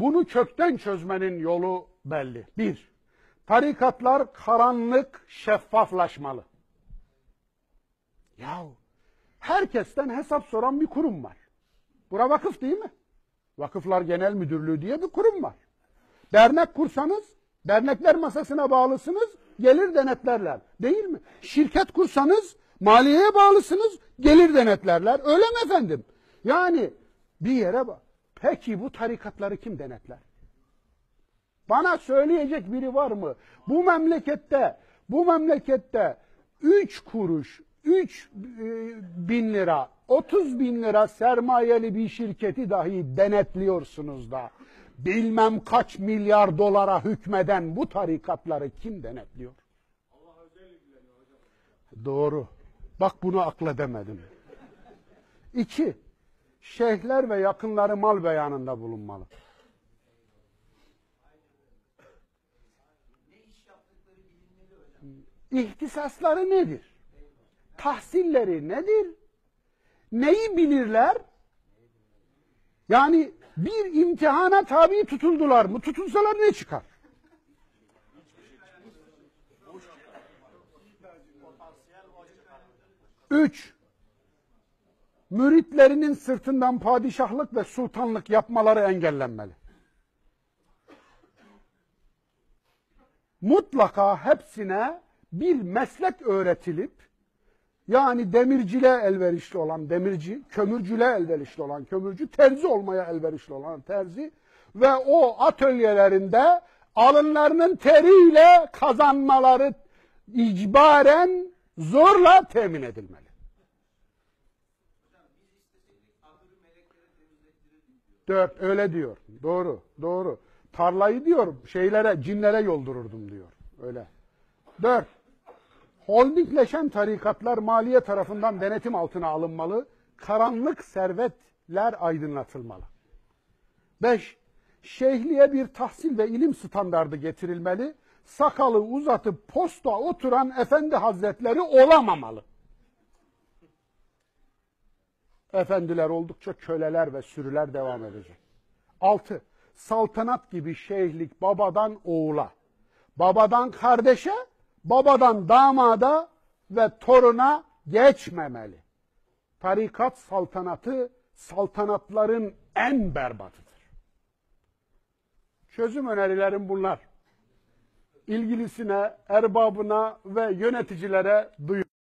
Bunu kökten çözmenin yolu belli. Bir, tarikatlar karanlık, şeffaflaşmalı. Yahu herkesten hesap soran bir kurum var. Bura vakıf değil mi? Vakıflar Genel Müdürlüğü diye bir kurum var. Dernek kursanız, dernekler masasına bağlısınız, gelir denetlerler. Değil mi? Şirket kursanız, maliyeye bağlısınız, gelir denetlerler. Öyle mi efendim? Yani bir yere bak. Peki bu tarikatları kim denetler? Bana söyleyecek biri var mı? Bu memlekette, bu memlekette 3 kuruş, 3 bin lira, 30 bin lira sermayeli bir şirketi dahi denetliyorsunuz da bilmem kaç milyar dolara hükmeden bu tarikatları kim denetliyor? Doğru. Bak bunu akledemedim. İki, şeyhler ve yakınları mal beyanında bulunmalı. İhtisasları nedir? Tahsilleri nedir? Neyi bilirler? Yani bir imtihana tabi tutuldular mı? Tutulsalar ne çıkar? Üç, müritlerinin sırtından padişahlık ve sultanlık yapmaları engellenmeli. Mutlaka hepsine bir meslek öğretilip yani demirciliğe elverişli olan demirci, kömürcülüğe elverişli olan kömürcü, terzi olmaya elverişli olan terzi ve o atölyelerinde alınlarının teriyle kazanmaları icbaren zorla temin edilmeli. Dört, öyle diyor. Doğru, doğru. Tarlayı diyor, şeylere, cinlere yoldururdum diyor. Öyle. Dört, holdingleşen tarikatlar maliye tarafından denetim altına alınmalı. Karanlık servetler aydınlatılmalı. Beş, şeyhliğe bir tahsil ve ilim standardı getirilmeli. Sakalı uzatıp posta oturan efendi hazretleri olamamalı. Efendiler oldukça köleler ve sürüler devam edecek. Altı, saltanat gibi şeyhlik babadan oğula, babadan kardeşe, babadan damada ve toruna geçmemeli. Tarikat saltanatı saltanatların en berbatıdır. Çözüm önerilerim bunlar. İlgilisine, erbabına ve yöneticilere duyur.